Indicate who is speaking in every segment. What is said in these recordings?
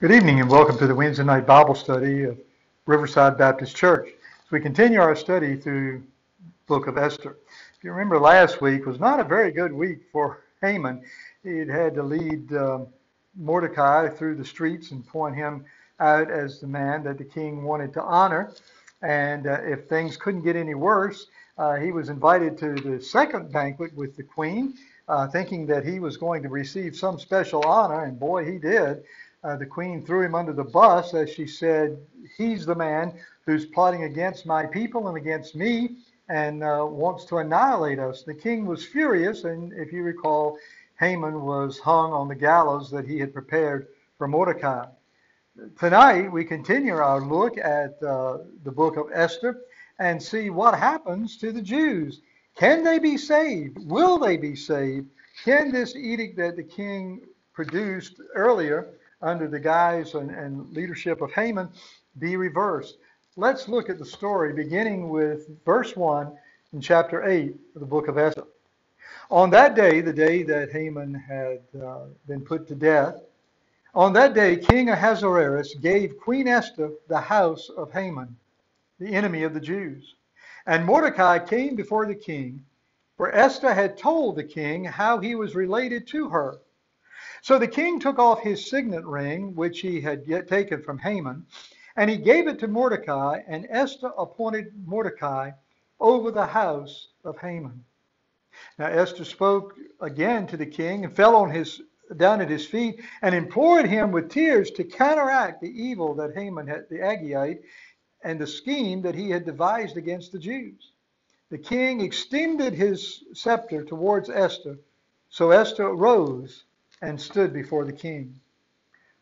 Speaker 1: Good evening and welcome to the Wednesday night Bible study of Riverside Baptist Church. As we continue our study through the book of Esther. If you remember last week was not a very good week for Haman. He had had to lead um, Mordecai through the streets and point him out as the man that the king wanted to honor. And uh, if things couldn't get any worse, uh, he was invited to the second banquet with the queen, uh, thinking that he was going to receive some special honor, and boy, he did uh, the queen threw him under the bus as she said, He's the man who's plotting against my people and against me and uh, wants to annihilate us. The king was furious, and if you recall, Haman was hung on the gallows that he had prepared for Mordecai. Tonight, we continue our look at uh, the book of Esther and see what happens to the Jews. Can they be saved? Will they be saved? Can this edict that the king produced earlier under the guise and, and leadership of Haman be reversed. Let's look at the story beginning with verse 1 in chapter 8 of the book of Esther. On that day, the day that Haman had uh, been put to death, on that day, King Ahasuerus gave Queen Esther the house of Haman, the enemy of the Jews. And Mordecai came before the king, for Esther had told the king how he was related to her so the king took off his signet ring, which he had yet taken from Haman, and he gave it to Mordecai, and Esther appointed Mordecai over the house of Haman. Now Esther spoke again to the king and fell on his down at his feet and implored him with tears to counteract the evil that Haman had, the Agagite, and the scheme that he had devised against the Jews. The king extended his scepter towards Esther, so Esther rose and stood before the king.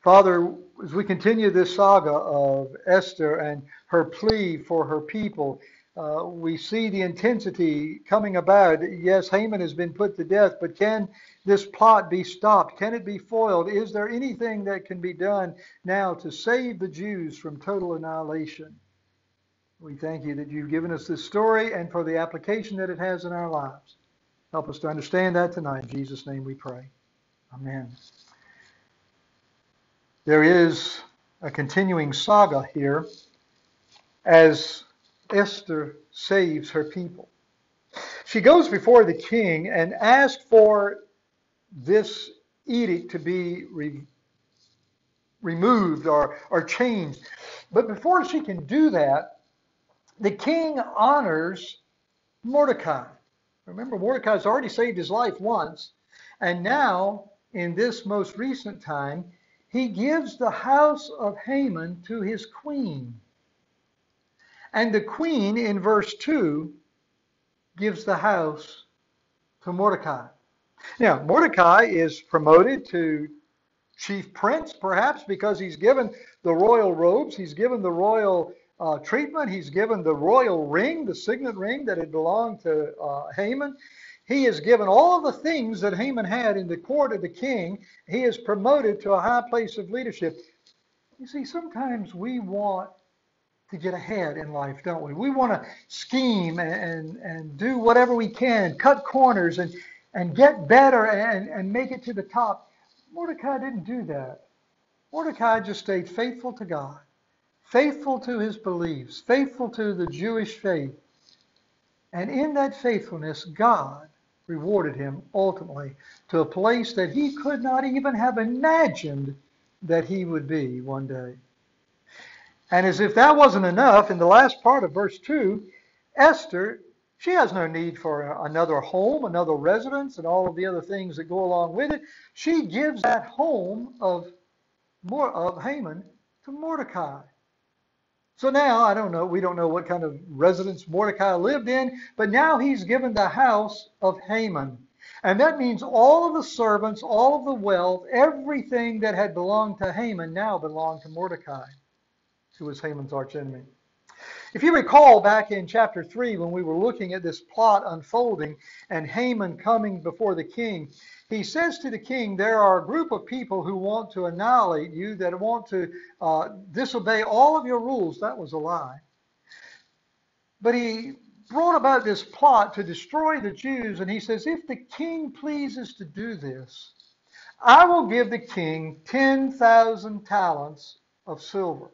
Speaker 1: Father, as we continue this saga of Esther and her plea for her people, uh, we see the intensity coming about. Yes, Haman has been put to death, but can this plot be stopped? Can it be foiled? Is there anything that can be done now to save the Jews from total annihilation? We thank you that you've given us this story and for the application that it has in our lives. Help us to understand that tonight. In Jesus' name we pray. Amen. There is a continuing saga here as Esther saves her people. She goes before the king and asks for this edict to be re- removed or, or changed. But before she can do that, the king honors Mordecai. Remember, Mordecai's already saved his life once, and now in this most recent time, he gives the house of Haman to his queen. And the queen, in verse 2, gives the house to Mordecai. Now, Mordecai is promoted to chief prince, perhaps because he's given the royal robes, he's given the royal uh, treatment, he's given the royal ring, the signet ring that had belonged to uh, Haman. He is given all the things that Haman had in the court of the king. He is promoted to a high place of leadership. You see, sometimes we want to get ahead in life, don't we? We want to scheme and, and do whatever we can, cut corners and, and get better and, and make it to the top. Mordecai didn't do that. Mordecai just stayed faithful to God, faithful to his beliefs, faithful to the Jewish faith. And in that faithfulness, God rewarded him ultimately to a place that he could not even have imagined that he would be one day. And as if that wasn't enough, in the last part of verse 2, Esther, she has no need for another home, another residence, and all of the other things that go along with it. She gives that home of, of Haman to Mordecai. So now, I don't know, we don't know what kind of residence Mordecai lived in, but now he's given the house of Haman. And that means all of the servants, all of the wealth, everything that had belonged to Haman now belonged to Mordecai, who was Haman's archenemy. If you recall back in chapter 3 when we were looking at this plot unfolding and Haman coming before the king, he says to the king, There are a group of people who want to annihilate you, that want to uh, disobey all of your rules. That was a lie. But he brought about this plot to destroy the Jews, and he says, If the king pleases to do this, I will give the king 10,000 talents of silver.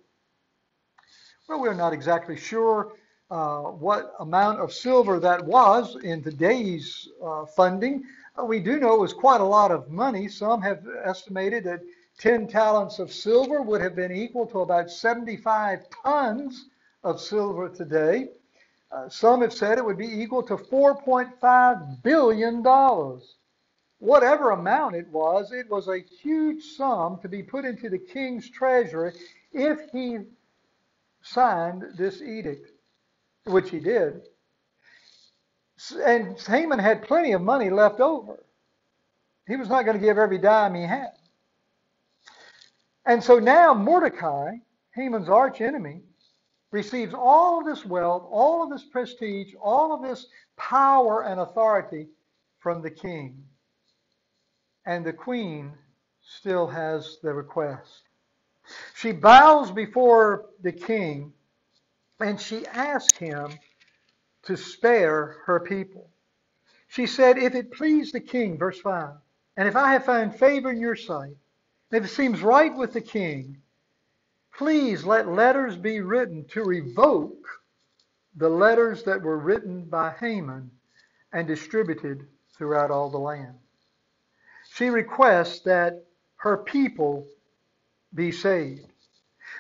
Speaker 1: Well, we're not exactly sure uh, what amount of silver that was in today's uh, funding. Uh, we do know it was quite a lot of money. Some have estimated that 10 talents of silver would have been equal to about 75 tons of silver today. Uh, some have said it would be equal to $4.5 billion. Whatever amount it was, it was a huge sum to be put into the king's treasury if he signed this edict, which he did. And Haman had plenty of money left over. He was not going to give every dime he had. And so now Mordecai, Haman's arch enemy, receives all of this wealth, all of this prestige, all of this power and authority from the king. And the queen still has the request. She bows before the king and she asks him to spare her people. She said, If it please the king, verse 5, and if I have found favor in your sight, if it seems right with the king, please let letters be written to revoke the letters that were written by Haman and distributed throughout all the land. She requests that her people be saved.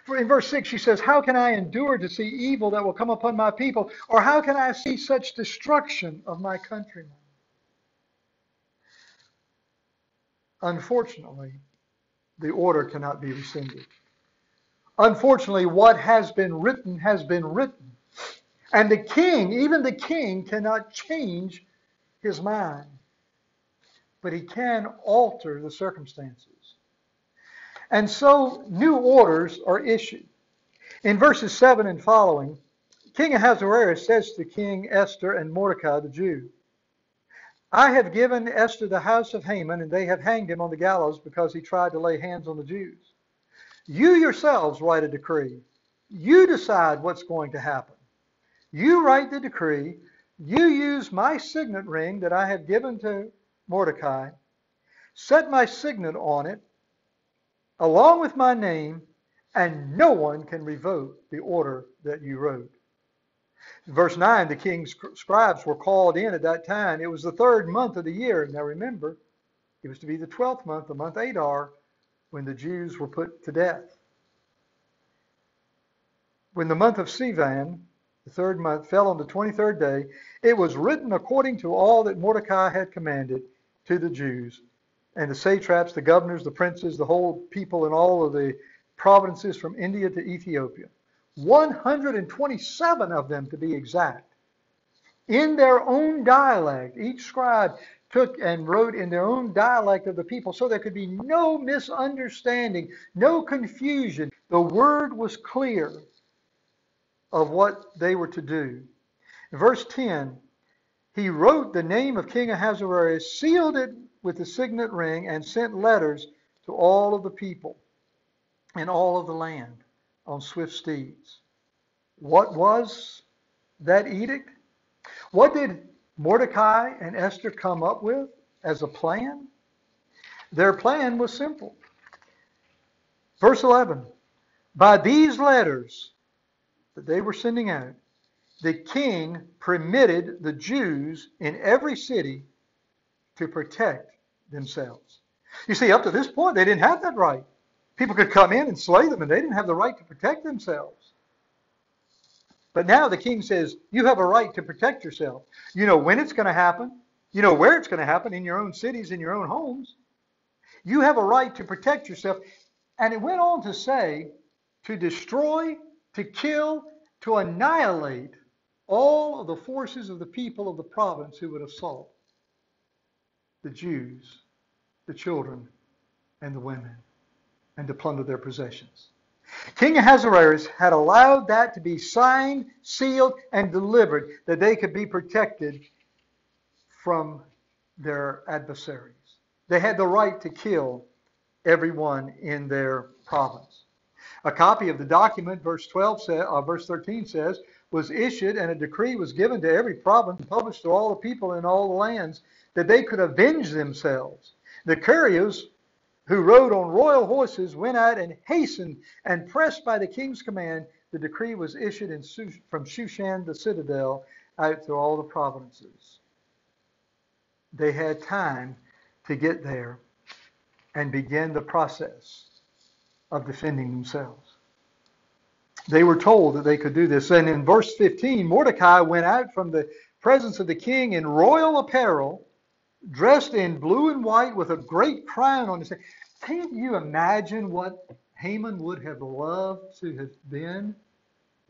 Speaker 1: For in verse 6, she says, How can I endure to see evil that will come upon my people? Or how can I see such destruction of my countrymen? Unfortunately, the order cannot be rescinded. Unfortunately, what has been written has been written. And the king, even the king, cannot change his mind. But he can alter the circumstances. And so new orders are issued. In verses 7 and following, King Ahasuerus says to King Esther and Mordecai the Jew, I have given Esther the house of Haman, and they have hanged him on the gallows because he tried to lay hands on the Jews. You yourselves write a decree. You decide what's going to happen. You write the decree. You use my signet ring that I have given to Mordecai. Set my signet on it along with my name, and no one can revoke the order that you wrote. Verse 9, the king's scribes were called in at that time. It was the third month of the year. Now remember, it was to be the 12th month, the month Adar, when the Jews were put to death. When the month of Sivan, the third month, fell on the 23rd day, it was written according to all that Mordecai had commanded to the Jews and the satraps, the governors, the princes, the whole people in all of the provinces from India to Ethiopia. 127 of them to be exact. In their own dialect, each scribe took and wrote in their own dialect of the people so there could be no misunderstanding, no confusion. The word was clear of what they were to do. Verse 10, he wrote the name of King Ahasuerus, sealed it with the signet ring and sent letters to all of the people and all of the land on swift steeds. What was that edict? What did Mordecai and Esther come up with as a plan? Their plan was simple. Verse 11 By these letters that they were sending out, the king permitted the Jews in every city to protect themselves. You see, up to this point, they didn't have that right. People could come in and slay them, and they didn't have the right to protect themselves. But now the king says, You have a right to protect yourself. You know when it's going to happen, you know where it's going to happen in your own cities, in your own homes. You have a right to protect yourself. And it went on to say, to destroy, to kill, to annihilate all of the forces of the people of the province who would assault the Jews, the children, and the women, and to plunder their possessions. King Ahasuerus had allowed that to be signed, sealed, and delivered that they could be protected from their adversaries. They had the right to kill everyone in their province. A copy of the document, verse 12 say, uh, verse 13 says, was issued and a decree was given to every province published to all the people in all the lands that they could avenge themselves. The couriers who rode on royal horses, went out and hastened, and pressed by the king's command, the decree was issued in, from Shushan, the citadel, out through all the provinces. They had time to get there and begin the process of defending themselves. They were told that they could do this. And in verse 15, Mordecai went out from the presence of the king in royal apparel, dressed in blue and white with a great crown on his head. Can't you imagine what Haman would have loved to have been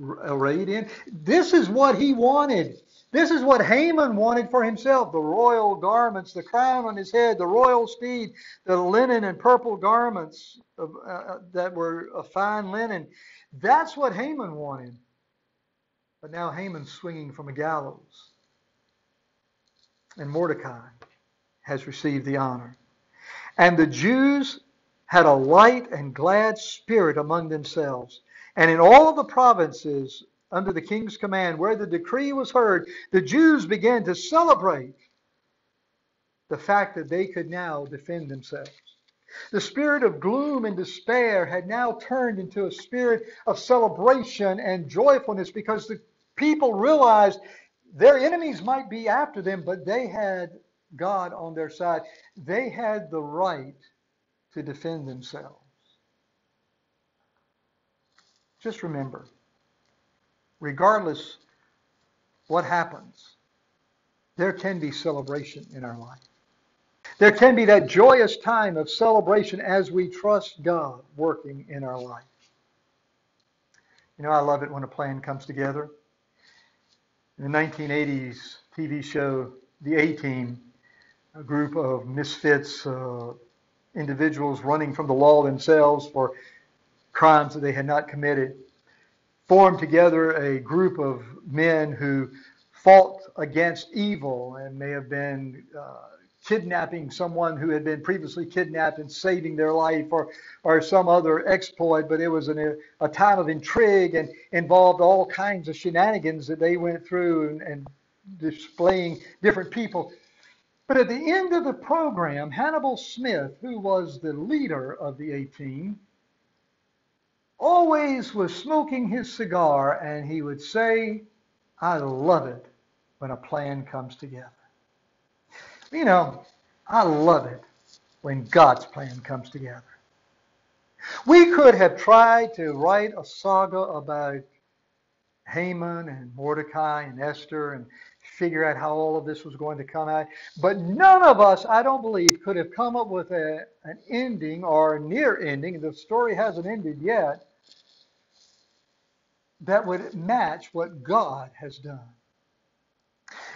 Speaker 1: arrayed in? This is what he wanted. This is what Haman wanted for himself the royal garments, the crown on his head, the royal steed, the linen and purple garments of, uh, uh that were a fine linen. That's what Haman wanted. But now Haman's swinging from a gallows. And Mordecai has received the honor. And the Jews had a light and glad spirit among themselves. And in all of the provinces under the king's command, where the decree was heard, the Jews began to celebrate the fact that they could now defend themselves. The spirit of gloom and despair had now turned into a spirit of celebration and joyfulness because the people realized their enemies might be after them, but they had God on their side. They had the right to defend themselves. Just remember, regardless what happens, there can be celebration in our life. There can be that joyous time of celebration as we trust God working in our life. You know, I love it when a plan comes together. In the 1980s TV show, The A Team, a group of misfits, uh, individuals running from the law themselves for crimes that they had not committed, formed together a group of men who fought against evil and may have been uh, kidnapping someone who had been previously kidnapped and saving their life or, or some other exploit, but it was an, a time of intrigue and involved all kinds of shenanigans that they went through and, and displaying different people. But at the end of the program, Hannibal Smith, who was the leader of the A team, always was smoking his cigar and he would say, I love it when a plan comes together. You know, I love it when God's plan comes together. We could have tried to write a saga about Haman and Mordecai and Esther and figure out how all of this was going to come out. But none of us, I don't believe, could have come up with a, an ending or a near ending, the story hasn't ended yet, that would match what God has done.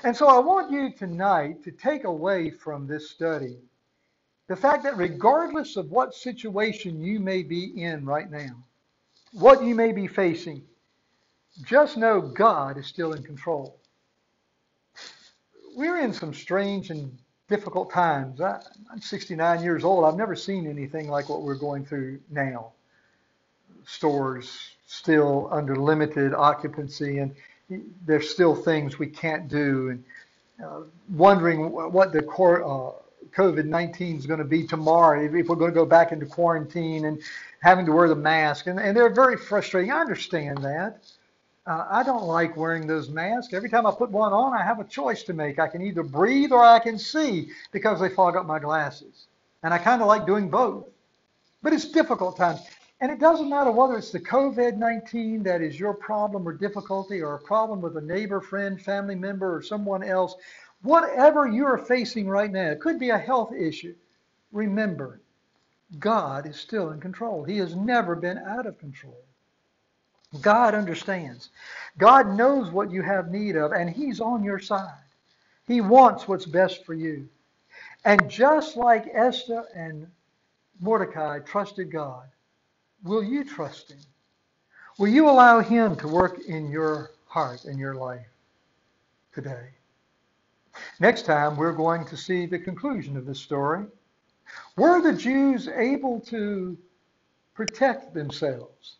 Speaker 1: And so I want you tonight to take away from this study the fact that regardless of what situation you may be in right now, what you may be facing, just know God is still in control we're in some strange and difficult times. I, I'm 69 years old. I've never seen anything like what we're going through now. Stores still under limited occupancy, and there's still things we can't do, and uh, wondering what the uh, COVID-19 is going to be tomorrow, if we're going to go back into quarantine and having to wear the mask. And, and they're very frustrating. I understand that. Uh, I don't like wearing those masks. Every time I put one on, I have a choice to make. I can either breathe or I can see because they fog up my glasses. And I kind of like doing both. But it's difficult times. And it doesn't matter whether it's the COVID 19 that is your problem or difficulty or a problem with a neighbor, friend, family member, or someone else. Whatever you're facing right now, it could be a health issue. Remember, God is still in control. He has never been out of control. God understands. God knows what you have need of, and He's on your side. He wants what's best for you. And just like Esther and Mordecai trusted God, will you trust Him? Will you allow Him to work in your heart and your life today? Next time, we're going to see the conclusion of this story. Were the Jews able to protect themselves?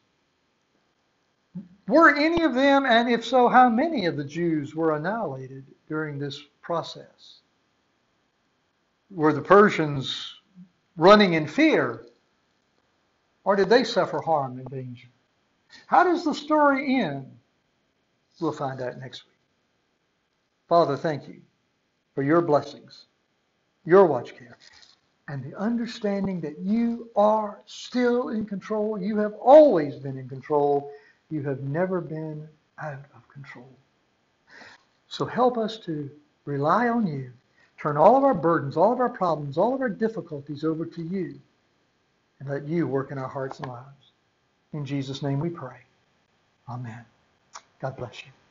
Speaker 1: Were any of them, and if so, how many of the Jews were annihilated during this process? Were the Persians running in fear? Or did they suffer harm and danger? How does the story end? We'll find out next week. Father, thank you for your blessings, your watch care, and the understanding that you are still in control. You have always been in control. You have never been out of control. So help us to rely on you. Turn all of our burdens, all of our problems, all of our difficulties over to you. And let you work in our hearts and lives. In Jesus' name we pray. Amen. God bless you.